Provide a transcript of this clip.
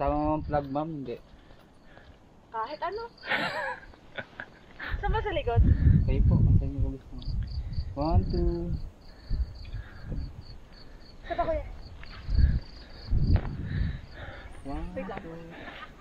Kasama mo ang plug, ma'am? Hindi. Kahit ano. Saan ba sa likod? Kayo po. Ang sa'yo ko gusto. One, two. Saan ba kuya? One, two.